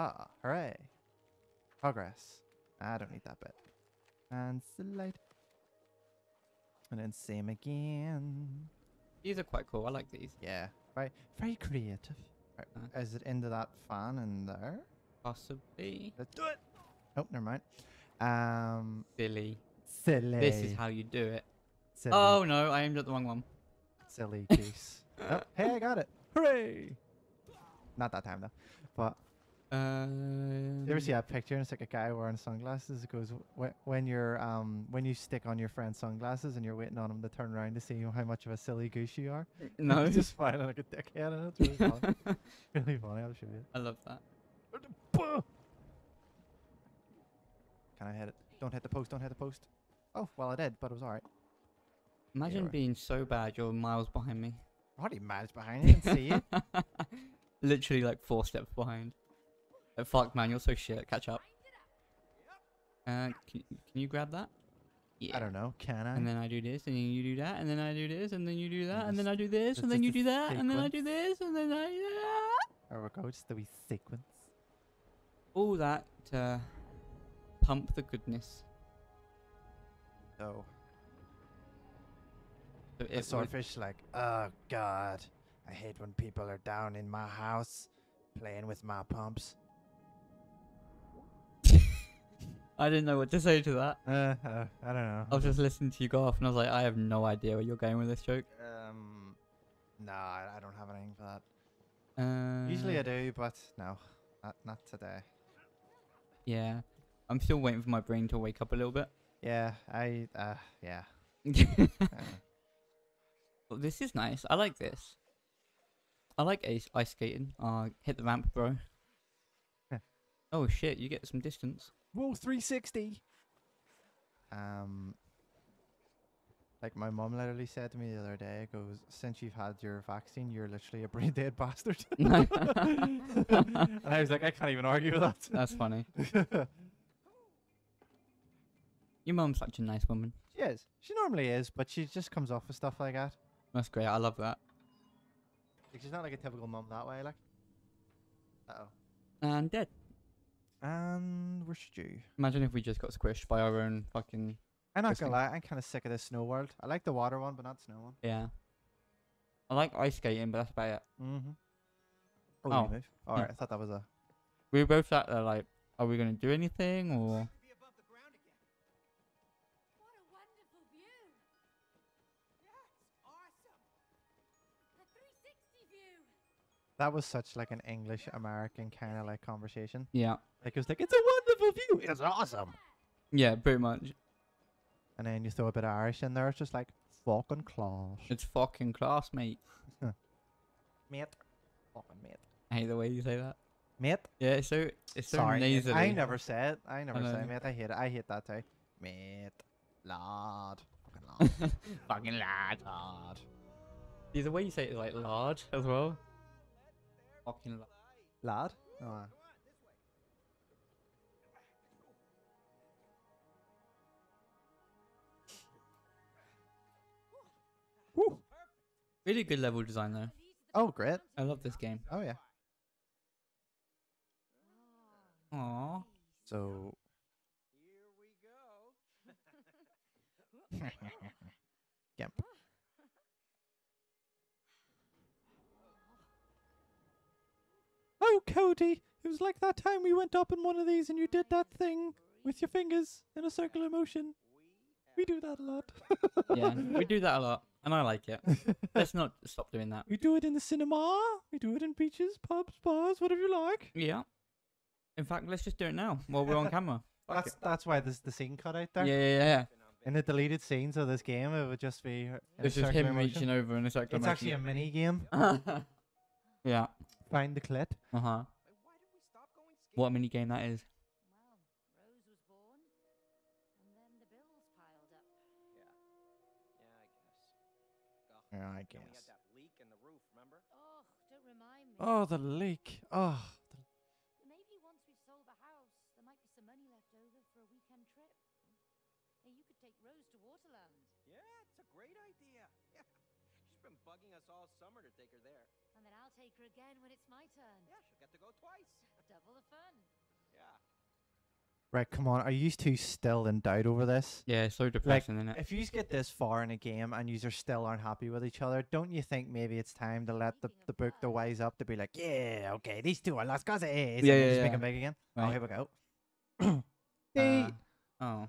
Ah, hooray. Progress. I don't need that bit. And slide. And then same again. These are quite cool. I like these. Yeah. Very, very creative. Right, Uh. Is it into that fan in there? Possibly. Let's do it. Oh, never mind. Um, Silly. silly. This is how you do it. silly, Oh no, I aimed at the wrong one. silly goose. oh, hey, I got it. Hooray! Not that time though. But Um, you ever see that picture? And it's like a guy wearing sunglasses. It goes "Wh- when you're um when you stick on your friend's sunglasses and you're waiting on him to turn around to see how much of a silly goose you are. No. He's just smiling like a dickhead, and it's really funny. really funny. I'll show you. I love that. Can I hit it? Don't hit the post. Don't hit the post. Oh well, I did, but it was alright. Imagine right. being so bad you're miles behind me. What miles behind I Didn't see you. Literally like four steps behind. Like, fuck man, you're so shit. Catch up. Uh, can, can you grab that? Yeah. I don't know. Can I? And then I do this, and then you do that, and then I do this, and then you do that, and then I do this, and then you do that, and then I do this, and then I do that. There we go. Just the wee sequence. All that to pump the goodness. So So the it would- swordfish like, oh god, I hate when people are down in my house playing with my pumps. I didn't know what to say to that. Uh, uh I don't know. I was just listening to you go off, and I was like, I have no idea where you're going with this joke. um, no, I, I don't have anything for that. Uh, Usually I do, but no, not not today. Yeah, I'm still waiting for my brain to wake up a little bit. Yeah, I uh yeah. Well, this is nice. I like this. I like ice, ice skating. Uh, hit the ramp, bro. Yeah. Oh shit, you get some distance. Whoa, 360. Um, like my mum literally said to me the other day, goes, "Since you've had your vaccine, you're literally a brain dead bastard." and I was like, I can't even argue with that. That's funny. Your mum's such a nice woman. she is. She normally is, but she just comes off with stuff like that. That's great. I love that. Like she's not like a typical mum that way. Like, uh oh. And dead. And where's Stu? Imagine if we just got squished by our own fucking I'm not gonna lie, I'm kind of sick of this snow world. I like the water one, but not snow one. yeah. I like ice skating, but that's about it. Mm-hmm. Oh. Oh, move. All Yeah. right, I thought that was a. We were both sat there like, are we gonna do anything or? What a wonderful view! Yeah, it's awesome! The 360 view! That was such like an English American kind of like conversation. Yeah. Like it was like, it's a wonderful view. It's awesome. Yeah, pretty much. And then you throw a bit of Irish in there. It's just like fucking class, It's fucking class, mate. mate. Fucking mate. I hate the way you say that. Mate. Yeah, it's so it's so Sorry, mate. nasally. I never say it. I never say know. mate. I hate it. I hate that too. Mate. Lord. Fucking lord. fucking lad. lord. Yeah, the way you say it is like large as well. Fucking lad. Lad. Oh. Really good level design though. Oh, great. I love this game. Oh yeah. Aww. So. Gimp. Oh, Cody, it was like that time we went up in one of these and you did that thing with your fingers in a circular motion. We do that a lot. Yeah, we do that a lot, and I like it. Let's not stop doing that. We do it in the cinema. We do it in beaches, pubs, bars, whatever you like. Yeah. In fact, let's just do it now while we're on camera. Fuck That's that's why there's the scene cut out it. Yeah, there. yeah, yeah. In the deleted scenes of this game, it would just be her- in This is him motion. reaching over in a circular It's actually a mini game. yeah. Find the clit. Uh huh. What a mini game that is? Yeah, I guess. that leak in the roof, remember? Oh, don't remind me. Oh, the leak. Oh, Maybe once we've sold the house, there might be some money left over for a weekend trip. Hey, you could take Rose to Waterland, Yeah, it's a great idea. Yeah. She's been bugging us all summer to take her there. and then I'll take her again when it's my turn. Yeah, she'll get to go twice. Double the fun. Right, come on. Are you two still in doubt over this? Yeah, it's so depressing, isn't it? If you get this far in a game and you still aren't happy with each other, don't you think maybe it's time to let the, the book to wise up to be like, yeah, okay, these two are it is. Yeah, yeah, just make them big again. Oh, here we go. Uh, oh,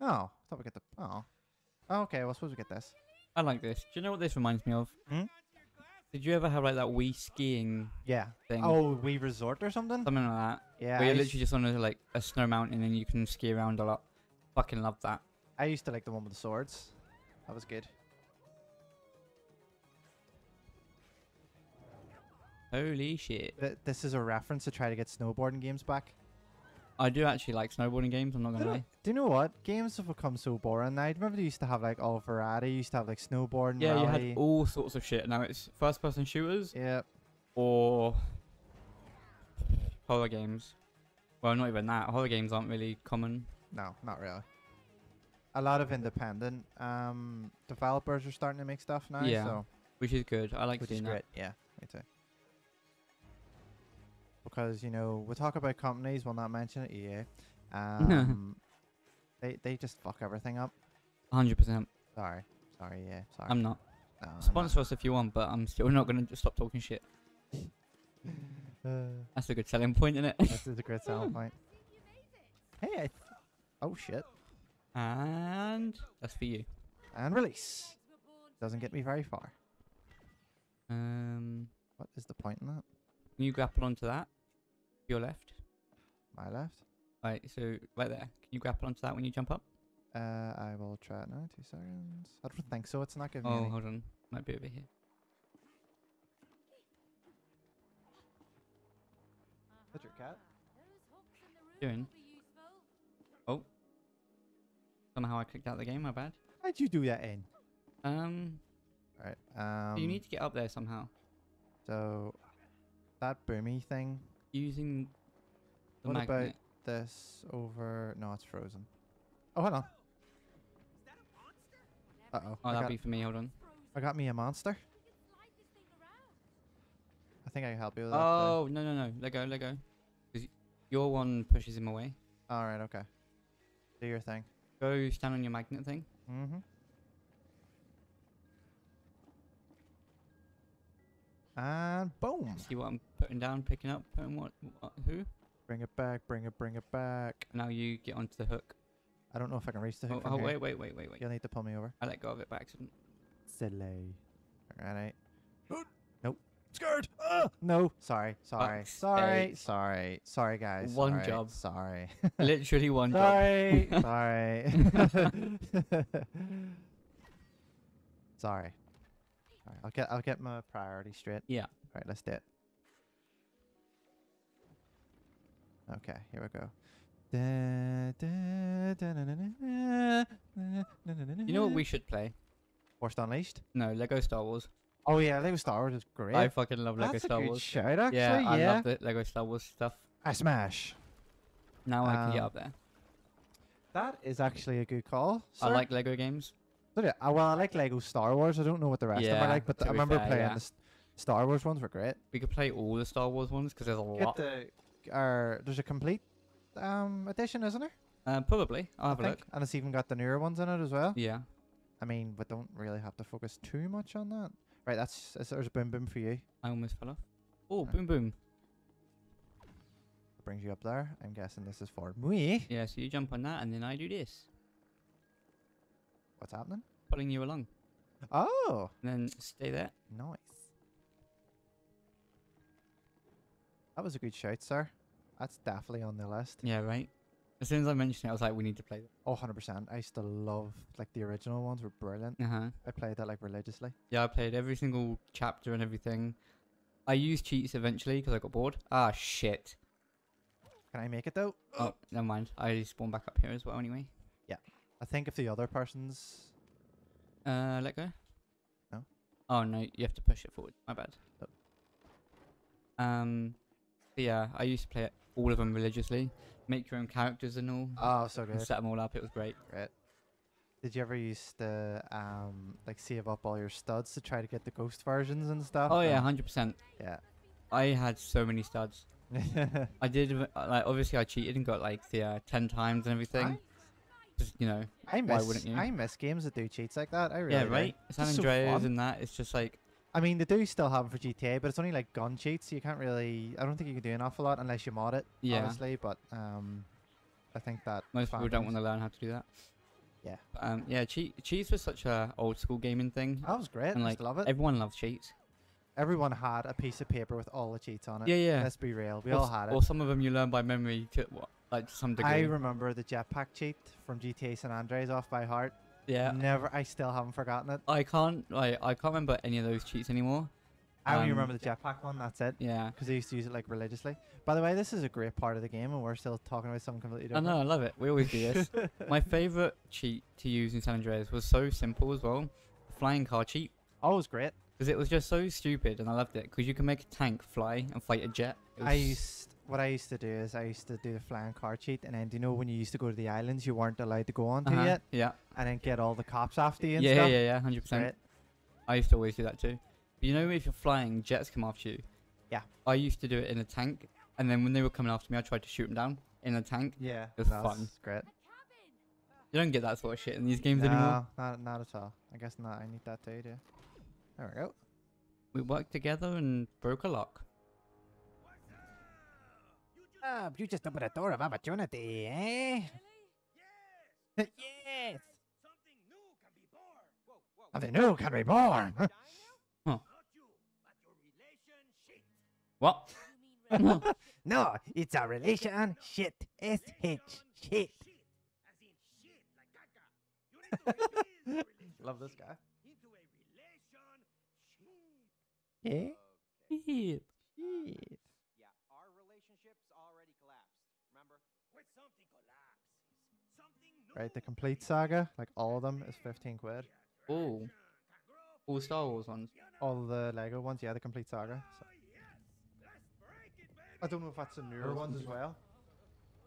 oh, I thought we get the. Oh. Oh, Okay, well, suppose we get this. I like this. Do you know what this reminds me of? Hmm? Did you ever have like that Wii skiing Yeah. thing? Oh, Wii resort or something? something like that. Yeah. Where you're used, literally just on a, like a snow mountain and you can ski around a lot. Fucking love that. I used to like the one with the swords. That was good. Holy shit! Th- This is a reference to try to get snowboarding games back. I do actually like snowboarding games. I'm not gonna lie. do you know what? Games have become so boring now. Remember they used to have like all variety. You used to have like snowboarding, Yeah, you had all sorts of shit. Now it's first-person shooters yeah. or horror games. Well, not even that. Horror games aren't really common. No, not really. A lot of independent um, developers are starting to make stuff now. Yeah, So, which is good. I like which seeing great. Yeah, me too. Because you know we talk about companies, we'll not mention it. EA. Um, they they just fuck everything up. Hundred percent. Sorry, sorry. Yeah, sorry. I'm not. No, I'm not. Sponsor us if you want, but I'm still not gonna just stop talking shit. Uh, That's a good selling point, isn't it? this is a great selling point. Hey, I th- oh shit! and that's for you. And release doesn't get me very far. Um, What is the point in that? can you grapple onto that? Your left. My left. Right, so right there. Can you grapple onto that when you jump up? Uh, I will try it now. Two seconds. I don't think so. It's not giving me Oh, hold on. Might be over here. That's your cat. Doing? Oh. Somehow I clicked out the game. My bad. How'd you do that in? Um, Right. Um. so you need to get up there somehow So, that boomy thing. Using the What about- This over. No, it's frozen. Oh, hold on. Uh oh. Oh, I, that'd got, be for me. Hold on. I got me a monster. I think I can help you with that. Oh no no no! Let go, let go. Your one pushes him away. All right. Okay. Do your thing. Go stand on your magnet thing. Mm-hmm. And boom. See what I'm putting down, picking up, putting what, what who? Bring it back. Bring it. Bring it back. Now you get onto the hook. I don't know if I can reach the Oh, hook from oh here. wait wait wait wait wait! You'll need to pull me over. I let go of it by accident. Silly. Alright. nope. Scared. Ah! No. Sorry. Sorry. Fuck's Sorry. sake. Sorry. Sorry, guys. One Sorry. job. Sorry. Literally one job. Sorry. Sorry. Sorry. Alright, I'll get I'll get my priority straight. Yeah. All right, let's do it. Okay, here we go. You know what we should play? Force Unleashed? No, Lego Star Wars. Oh yeah, Lego Star Wars is great. I fucking love Lego That's Star a good Wars. Shout, actually, yeah, yeah, I love the Lego Star Wars stuff. I smash. Now I can get up there. That is actually a good call. Sir. I like Lego games. Well, I like Lego Star Wars. I don't know what the rest yeah, of them I like, but I remember fair, playing yeah. the Star Wars ones were great. We could play all the Star Wars ones because there's a get lot. The, or there's a complete um edition, isn't there? Uh, probably. I'll have I a look. and it's even got the newer ones in it as well. Yeah. I mean, we don't really have to focus too much on that. Right, that's, that's there's a boom boom for you. I almost fell off. Oh, boom boom. Brings you up there. I'm guessing this is for me. Yeah, so you jump on that and then I do this. What's happening? Pulling you along. Oh, And then stay there. nice. That was a good shout, sir. That's definitely on the list. Yeah, right. As soon as I mentioned it, I was like, we need to play Oh, 100%. I used to love, like, the original ones were brilliant. Uh huh. I played that, like, religiously. Yeah, I played every single chapter and everything. I used cheats eventually because I got bored. Ah, shit. Can I make it, though? Oh, never mind. I spawned back up here as well anyway. Yeah. I think if the other person's... Uh, let go. No. Oh no, you have to push it forward. My bad. Oh. Um, yeah, I used to play it, all of them religiously. Make your own characters and all. Oh, so good. set them all up. It was great. Great. Did you ever used to um like save up all your studs to try to get the ghost versions and stuff? Oh yeah, hundred percent. yeah. I had so many studs. I did uh, like obviously I cheated and got like the uh, ten times and everything. Just you know, I Why miss wouldn't you? I miss games that do cheats like that. I really yeah, do. right. San Just so Andreas fun. and that. It's just like I mean, they do still have them for GTA, but it's only like gun cheats. So you can't really. I don't think you can do an awful lot unless you mod it. Yeah. Obviously, but um, I think that most people don't want to learn how to do that. Yeah. But, um, yeah, cheat cheats was such a old school gaming thing. That was great. and I like just love it. everyone loves cheats. Everyone had a piece of paper with all the cheats on it. Yeah, yeah. Let's be real. We or, all s- had Or it. some of them you learn by memory to what, like to some degree. I remember the jetpack cheat from GTA San Andreas off by heart. Yeah. Never. I still haven't forgotten it. I can't like I can't remember any of those cheats anymore. I only Um, remember the jetpack one. That's it. Yeah. Because I used to use it like religiously. By the way, this is a great part of the game, and we're still talking about something completely different. I know, I love it. We always do this. My favorite cheat to use in San Andreas was so simple as well. The flying car cheat. Oh, it was great. Because it was just so stupid and I loved it. Because you can make a tank fly and fight a jet. I used what I used to do is I used to do the flying car cheat, and then do you know when you used to go to the islands you weren't allowed to go on to Uh-huh, yet, Yeah. and then get all the cops after you and Yeah, yeah, stuff. yeah, yeah, hundred percent. I used to always do that too. But you know, if you're flying, jets come after you. Yeah. I used to do it in a tank, and then when they were coming after me, I tried to shoot them down in a tank. Yeah, It was no, fun. Great. You don't get that sort of shit in these games anymore. No, not not at all. I guess not. I need that. Do. There we go. We worked together and broke a lock. Ah, you just opened a door of opportunity, eh? yes! Something new can be born. Whoa, whoa. Something new can be born. Huh. Not you, but your relationship. What? No. no, it's a relation shit. S H shit. Shit, as in shit, like caca. You need to rebuild your relationship Love this guy. into a relationship. Yeah? Shit. Shit. Yeah, our relationship's already collapsed. Remember? When something collapses, something new Right, the complete saga, like all of them, is fifteen quid. Oh. All Star Wars ones. All the Lego ones, yeah, the complete saga. So. I don't know if that's the newer ones as well,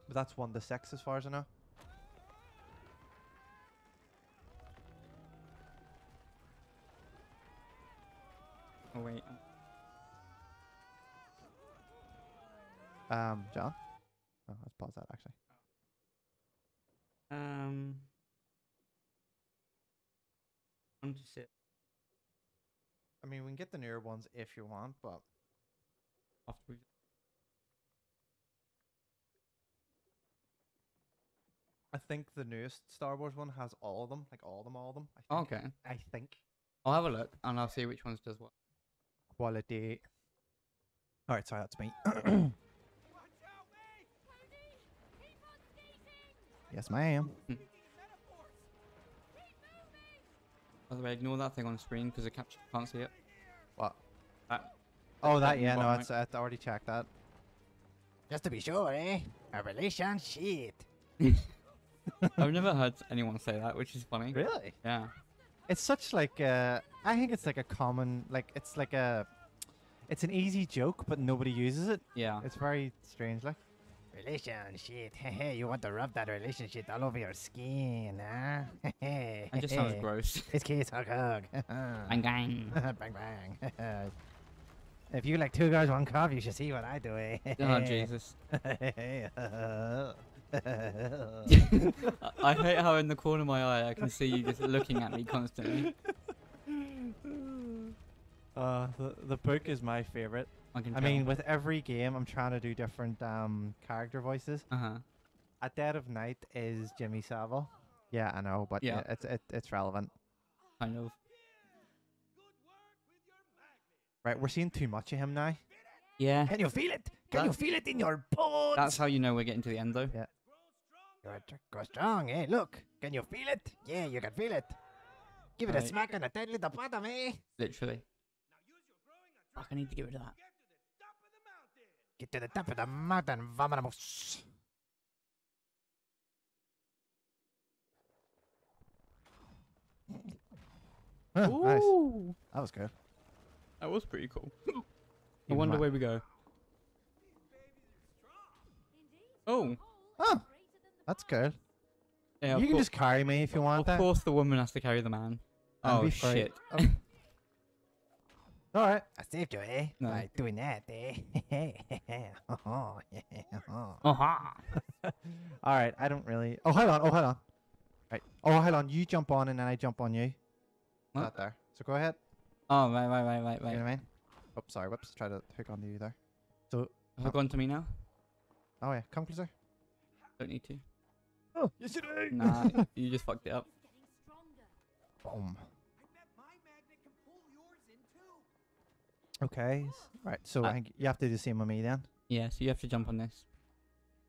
but that's one to six as far as I know. Oh wait. Um, John. Oh, let's pause that actually. Um. One to six. I mean, we can get the newer ones if you want, but After we. I think the newest Star Wars one has all of them, like all of them, all of them. I think. Okay. I think I'll have a look and I'll see which ones does what. quality. All right, sorry, that's me. yes, ma'am. By the way, ignore that thing on the screen because the capture can't see it. What? That. Oh, that button yeah, no, bottom it's I already checked that. Just to be sure, eh? A relationship. I've never heard anyone say that, which is funny. Really? Yeah. It's such like uh I think it's like a common like it's like a it's an easy joke, but nobody uses it. Yeah. It's very strange, like. Relation shit. Hey, you want to rub that relationship all over your skin, huh? It just sounds gross. Kiss, kiss, hug, hug. Bang bang. bang, bang. if you like two girls, one cup, you should see what I do, eh? Oh Jesus. I, I hate how in the corner of my eye I can see you just looking at me constantly. Uh, the the book is my favorite. I can. I mean, with every game, I'm trying to do different um character voices. Uh huh. At Dead of Night is Jimmy Savile. Yeah, I know, but Yeah. yeah, it's it, it's relevant. Kind of. Right, we're seeing too much of him now. Yeah. Can you feel it? Can you feel it in your bones? That's how you know we're getting to the end, though. Yeah. You're tr- go strong, eh? Look, can you feel it? Yeah, you can feel it. Give it a Right. smack on the tight little bottom, eh? Literally. Fuck, I need to get rid of that. Get to the top of the mountain, vamos. Huh, nice. That was good. That was pretty cool. I wonder where we go. Oh, Oh, that's good. Yeah, you can cour- just carry me if you want Of that. course, the woman has to carry the man. and oh be free. shit! All right. I saved you, eh? No. By doing that, eh? oh, yeah. Aha! All right. I don't really. Oh, hold on. Oh, hold on. Right. Oh, hold on. You jump on and then I jump on you. What? Not there. So go ahead. Oh right, right, right, right, You know what I mean? Oh, sorry. Whoops. Try to hook onto you there. Have I gone to me now? Oh yeah. Come closer. Don't need to. Oh, yes you do. Nah, you just fucked it up. Boom. Okay. Right. So I think you have to do the same with me then. Yeah, so you have to jump on this.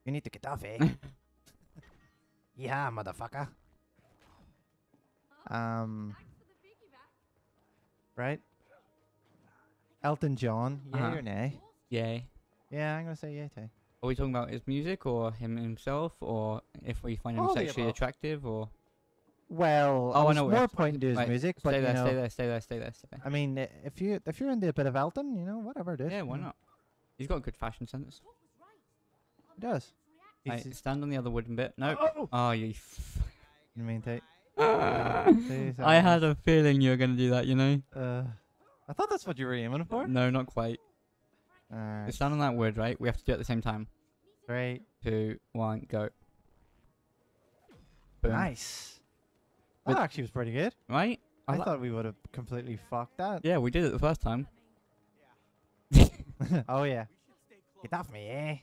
You need to get off, eh? yeah, motherfucker. Um. Thanks for the piggy back. Right. Elton John. Yeah Uh-huh. or nay? Yay. Yeah, I'm gonna say yeah too. Are we talking about his music or him himself or if we find him All sexually attractive or Well, Oh, I know more pointing to his right, music, but stay you there, know, stay there, stay there, stay there, stay there. I mean, if you if you're into a bit of Elton, you know, whatever it is. Yeah, why not? He's got a good fashion sense. Right? He does. Right, He's- stand on the other wooden bit. No. Oh, Oh, you. F- I mean, take. I I had a feeling you were gonna do that. You know. Uh, I thought that's what you were aiming for. No, not quite. Alright, Just stand on that wood, right? We have to do it at the same time. Three, two, one, go. Boom. nice. But- That actually was pretty good. Right? I, I thought we would have completely fucked that. Yeah, we did it the first time. oh yeah. We should stay close. Get off me, eh?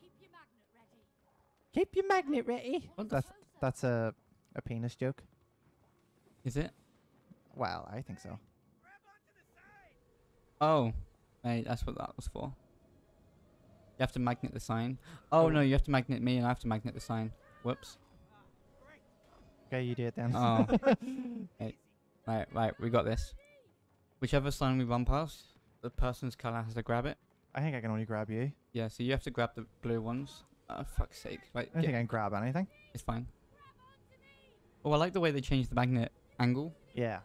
Keep your magnet ready. Keep your magnet ready. What That's that's a a penis joke. Is it? Well, I think so. Oh, hey, that's what that was for. You have to magnet the sign. Oh no, you have to magnet me, and I have to magnet the sign. Whoops. Okay, you do it then. Oh. Right, right, we got this. Whichever sign we run past, the person's colour has to grab it. I think I can only grab you. Yeah, so you have to grab the blue ones. Oh, fuck's sake. Right, I don't think I can grab anything. it's fine. Oh, I like the way they changed the magnet angle. Yeah.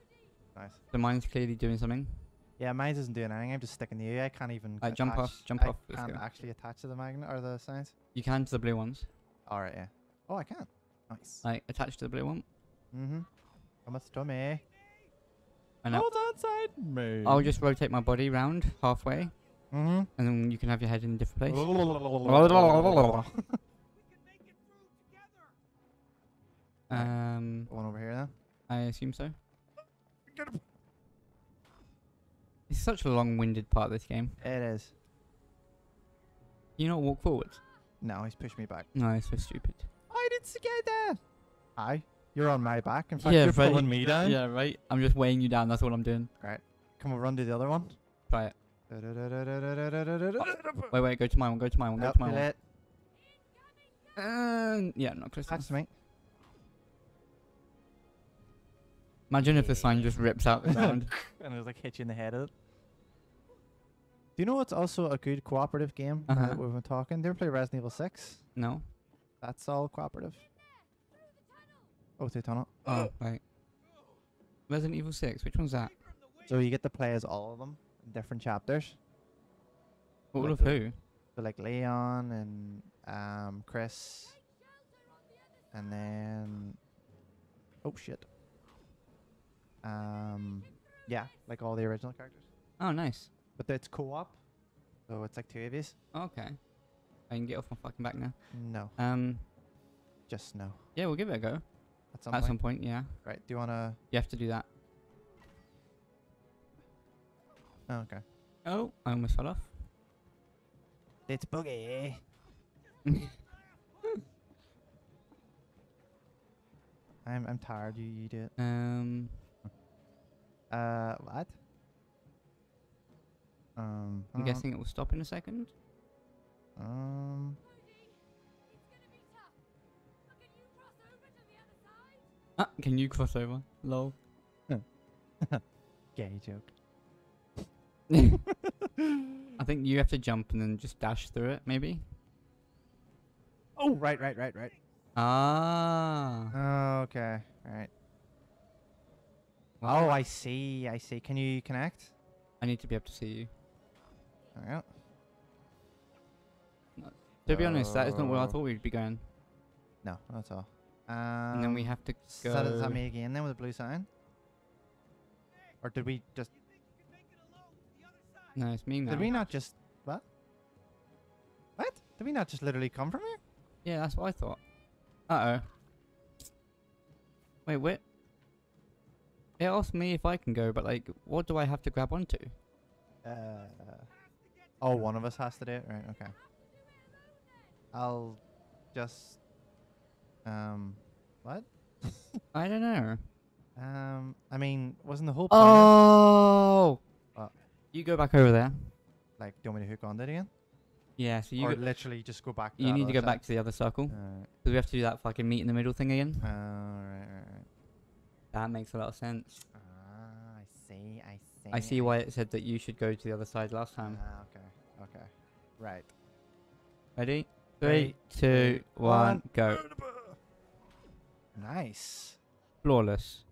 Nice. The mine's clearly doing something. Yeah, mine isn't doing anything. I'm just sticking to you. I can't even. Alright, jump off, jump I off, let's can't actually attach to the magnet or the signs. You can to the blue ones. All right, yeah. Oh, I can. Nice. Like, attach to the blue one. Mm-hmm. With to me. And Hold on, side me. I'll just rotate my body round halfway, Mm-hmm. and then you can have your head in a different place. We can make it through together. Um, One over here then. I assume so. It's such a long-winded part of this game. It is. You not walk forwards? No, he's pushed me back. No, it's so stupid. I didn't. Hi. You're on my back. In fact, Yeah, you're right. pulling me down. Yeah, right. I'm just weighing you down. That's what I'm doing. Great. Come on, run to the other one. Try it. Wait, wait. Go to my one. Go to my one. Go Nope, to my too one. late. Uh, yeah, not close That's enough. me. Imagine if the sign just rips out the ground. and it was like hit you in the head of it. Do you know what's also a good cooperative game? now Uh-huh. that we've been talking. Do you ever play Resident Evil Six? No. That's all cooperative. Oh, through tunnel. Oh, right. Resident Evil 6. Which one's that? So you get to play as all of them in different chapters. All Like of the- who? So like Leon and um Chris, and then oh shit. Um, yeah, like all the original characters, Oh, nice. but it's co-op, so it's like two of yous. Okay. I can get off my fucking back now. No, Um, just no. yeah, we'll give it a go. At some At point. some point, yeah. Right? Do you wanna? You have to do that. Oh, okay. Oh, I almost fell off. Let's boogie? I'm I'm tired. You you do it. Um, Uh, what? Um, I'm guessing it will stop in a second. Um, Ah, can you cross over? Lol. gay joke. I think you have to jump and then just dash through it, maybe. Oh, right, right, right, right. Ah. Oh, okay. All right. Well, Oh, I see. I see. Can you connect? I need to be able to see you. There we go. To be honest, that is not where I thought we'd be going. No, that's all. Um, and then we have to Is that, is go- that me again then with the blue sign? Or did we just. No, it's me now. Did we not just. What? What? Did we not just literally come from here? Yeah, that's what I thought. Uh oh. Wait, wait. It asked me if I can go, but like, what do I have to grab onto? Uh, oh, one of us has to do it? Right, okay. I'll just. Um. What? I don't know. Um. I mean, wasn't the whole point. Oh! What? You go back over there. like, do you want me to hook on to it again? Yeah, so you or literally just go back you need to go side? back to the other circle. Uh, Because we have to do that fucking meet in the middle thing again. uh, right, right, right. That makes a lot of sense. Ah, I see, I see. I see why it said that you should go to the other side last time. Ah, okay, okay. Right. Ready? Three, Three, two, one, go. Nice. Flawless.